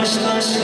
taş taşı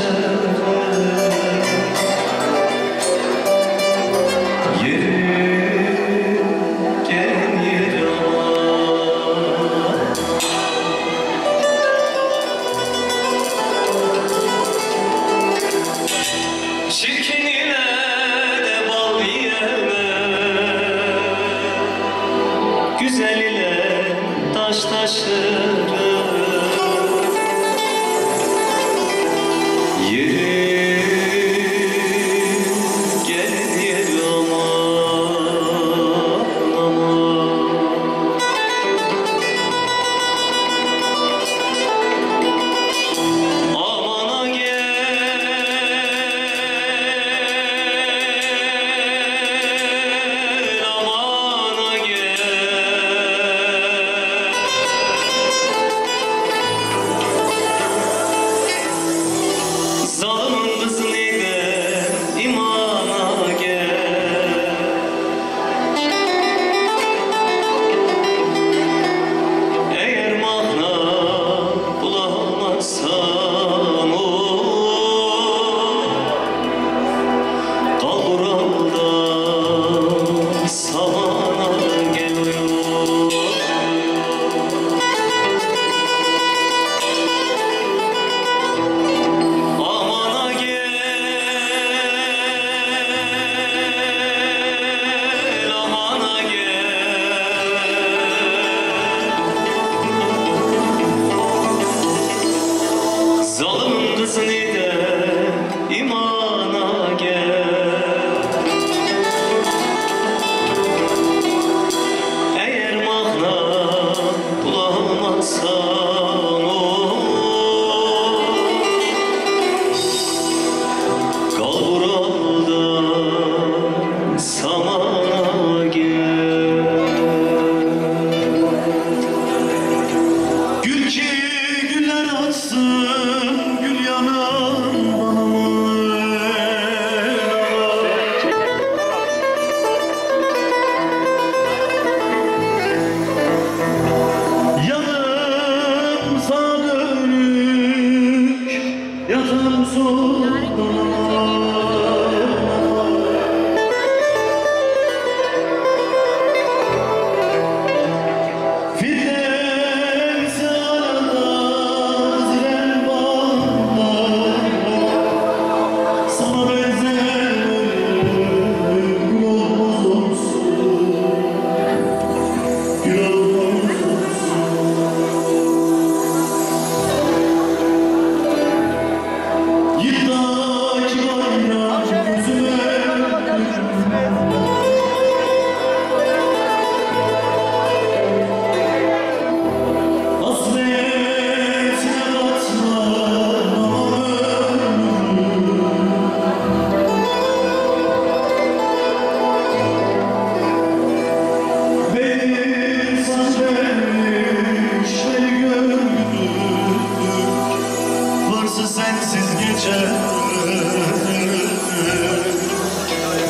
Nasıl sensiz geçer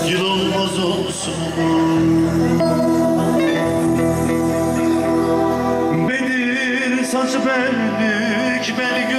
Yıl olmaz olsun Bedir saçı benlik belgü